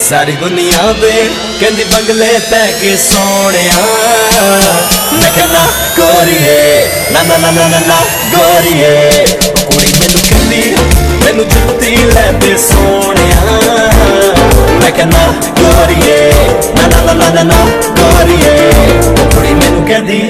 ਸਾਰੀ ਦੁਨੀਆ ਵੇ ਕਹਿੰਦੀ ਬੰਗਲੇ ਪੈ ਕੇ ਸੋਹਣਿਆ ਮੈਂ ਕਹਿੰਦਾ ਗੋਰੀਏ ਨਾ ਨਾ ਨਾ ਨਾ ਨਾ ਗੋਰੀਏ ਕੁੜੀ ਮੈਨੂੰ ਕਹਿੰਦੀ ਮੈਨੂੰ ਜੁੱਤੀ ਲੈ ਦੇ ਸੋਹਣਿਆ ਮੈਂ ਕਹਿੰਦਾ ਗੋਰੀਏ ਨਾ ਨਾ ਨਾ ਨਾ ਨਾ ਗੋਰੀਏ ਕੁੜੀ ਮੈਨੂੰ ਕਹਿੰਦੀ